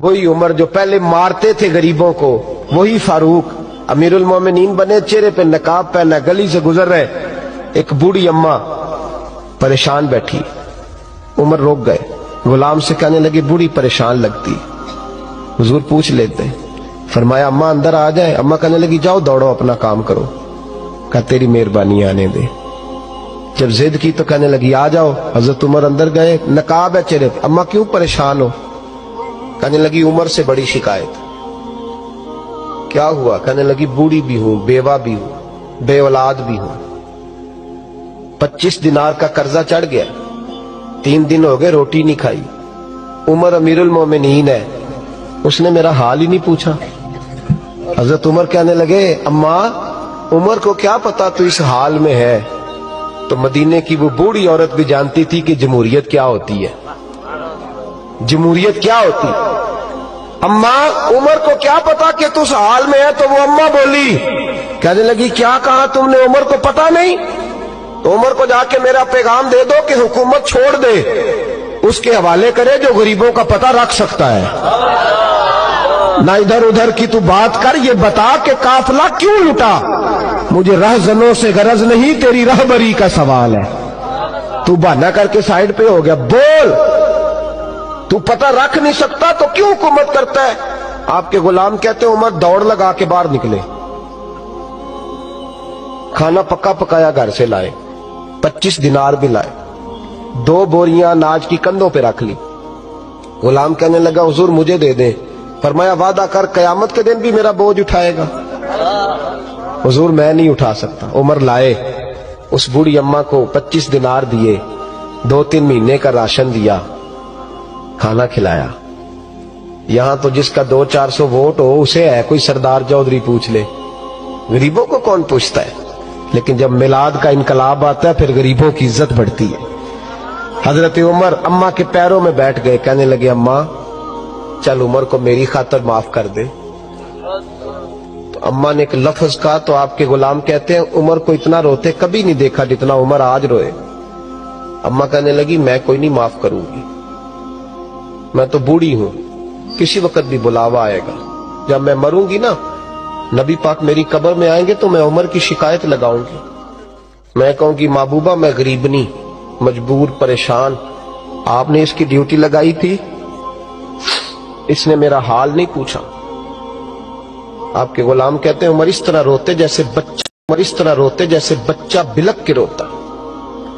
वही उमर जो पहले मारते थे गरीबों को, वही फारूक। अमीरुल मोमिनीन बने चेहरे पे नकाब पहना गली से गुजर रहे, एक बूढ़ी अम्मा परेशान बैठी। उमर रोक गए, गुलाम से कहने लगी, बूढ़ी परेशान लगती। हजूर पूछ लेते फरमाया, अम्मा, अंदर आ जाए। अम्मा कहने लगी, जाओ, दौड़ो, अपना काम करो। कहा, तेरी मेहरबानी आने दे। जब जिद की तो कहने लगी, आ जाओ। हज़रत उमर अंदर गए, नकाब है चेहरे अम्मा, क्यों परेशान हो? कहने लगी, उमर से बड़ी शिकायत। क्या हुआ? कहने लगी, बूढ़ी भी हूँ, बेवा भी हूँ, बेवलाद भी हूँ। पच्चीस दिनार का कर्जा चढ़ गया। तीन दिन हो गए, रोटी नहीं खाई। उमर अमीरुल मोमिनीन है। उसने मेरा हाल ही नहीं पूछा। हज़रत उमर कहने लगे, अम्मा, उमर को क्या पता तू इस हाल में है? तो मदीने की वो बूढ़ी औरत भी जानती थी कि जमहूरियत क्या होती है। जमहूरियत क्या होती? अम्मा, उमर को क्या पता कि तू हाल में है तो वो अम्मा बोली। कहने लगी, क्या कहा तुमने? उमर को पता नहीं। तो उमर को जाके मेरा पैगाम दे दो कि हुकूमत छोड़ दे। उसके हवाले करे जो गरीबों का पता रख सकता है। ना इधर उधर की तू बात कर, ये बता कि काफिला क्यों लुटा? मुझे रहजनों से गरज नहीं, तेरी रहबरी का सवाल है। तू बहाना करके साइड पे हो गया। बोल। तू पता रख नहीं सकता तो क्यों हुकूमत करता है? आपके गुलाम कहते उमर दौड़ लगा के बाहर निकले। खाना पक्का पकाया घर से लाए, पच्चीस दिनार भी लाए, दो बोरियाँ अनाज की कंधों पे रख ली। गुलाम कहने लगा, हुजूर, मुझे दे दे फरमाया वादा कर, कयामत के दिन भी मेरा बोझ उठाएगा। हुजूर, मैं नहीं उठा सकता। उमर लाए, उस बूढ़ी अम्मा को पच्चीस दिनार दिए, दो तीन महीने का राशन दिया खाना खिलाया। यहाँ तो जिसका दो चार सौ वोट हो, उसे है, कोई सरदार चौधरी पूछ ले। गरीबों को कौन पूछता है? लेकिन जब मिलाद का इनकलाब आता है, फिर गरीबों की इज़्ज़त बढ़ती है। हज़रत उमर अम्मा के पैरों में बैठ गए। कहने लगे, अम्मा, चल उमर को मेरी खातर माफ़ कर दे। तो अम्मा ने एक लफ्ज कहा तो आपके गुलाम कहते हैं, उमर को इतना रोते कभी नहीं देखा जितना उमर आज रोए। अम्मा कहने लगी, मैं कोई नहीं माफ़ करूँगी। मैं तो बूढ़ी हूँ। किसी वक्त भी बुलावा आएगा। जब मैं मरूँगी ना, नबी पाक मेरी कब्र में आएँगे तो मैं उमर की शिकायत लगाऊँगी। मैं कहूँगी, महबूबा, मैं गरीबनी मजबूर, परेशान। आपने इसकी ड्यूटी लगाई थी? इसने मेरा हाल नहीं पूछा। आपके गुलाम कहते हैं, उमर इस तरह रोते जैसे बच्चा, उमर इस तरह रोते जैसे बच्चा बिलक के रोता।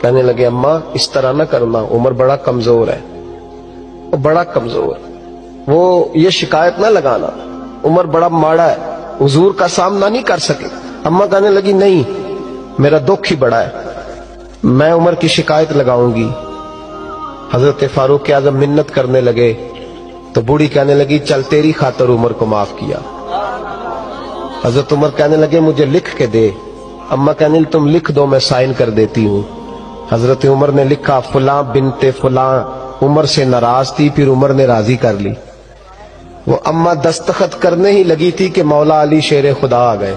कहने लगे, अम्मा, इस तरह ना करना, उमर बड़ा कमज़ोर है। वो बड़ा कमज़ोर। वो ये शिकायत ना लगाना, उमर बड़ा माड़ा है, हुजूर का सामना नहीं कर सके। अम्मा कहने लगी, नहीं, मेरा दुख ही बड़ा है। मैं उमर की शिकायत लगाऊँगी। हज़रत फारूक के आज़म मिन्नत करने लगे तो बूढ़ी कहने लगी, चल, तेरी खातर उमर को माफ़ किया। हज़रत उमर कहने लगे, मुझे लिख के दे। अम्मा कहने तुम लिख दो, मैं साइन कर देती हूँ। हज़रत उमर ने लिखा, फुला बिनते फुला उमर से नाराज़ थी, फिर उमर ने राज़ी कर ली। वो अम्मा दस्तखत करने ही लगी थी कि मौला अली शेर खुदा आ गए।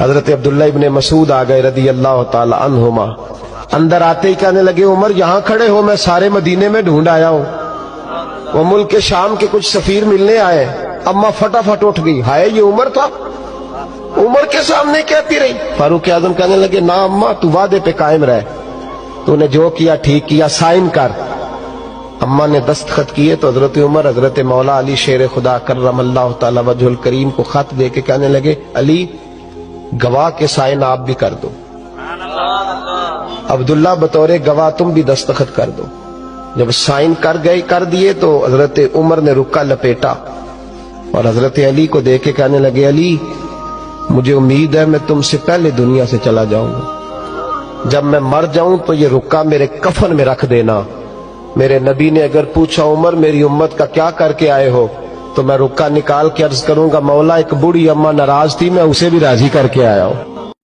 हज़रत अब्दुल्ला इब्ने मसूद आ गए रदी अल्लाह तहुमा अंदर आते ही कहने लगे, उमर, यहाँ खड़े हो, मैं सारे मदीने में ढूंढ आया हूँ। वो मुल्क के शाम के कुछ सफीर मिलने आए। अम्मा फटाफट उठ गई, हाय, ये उमर था? उमर के सामने कहती रही। फारूक आज़म कहने लगे, ना अम्मा, तू वादे पे कायम रहे। तूने जो किया, ठीक किया, साइन कर। अम्मा ने दस्तखत किए तो हज़रत उमर, हज़रत मौला अली शेर खुदा करम अल्लाह वजुल करीम को खत दे के कहने लगे, अली, गवाह के साइन आप भी कर दो। अब्दुल्ला बतौर गवाह तुम भी दस्तखत कर दो। जब साइन कर गए, कर दिए तो हज़रत उमर ने रुका लपेटा और हज़रत अली को देख के कहने लगे, अली, मुझे उम्मीद है मैं तुमसे पहले दुनिया से चला जाऊँगा। जब मैं मर जाऊँ तो ये रुका मेरे कफन में रख देना। मेरे नबी ने अगर पूछा, उमर, मेरी उम्मत का क्या करके आए हो? तो मैं रुका निकाल के अर्ज़ करूँगा, मौला, एक बूढ़ी अम्मा नाराज़ थी, मैं उसे भी राज़ी करके आया हूँ।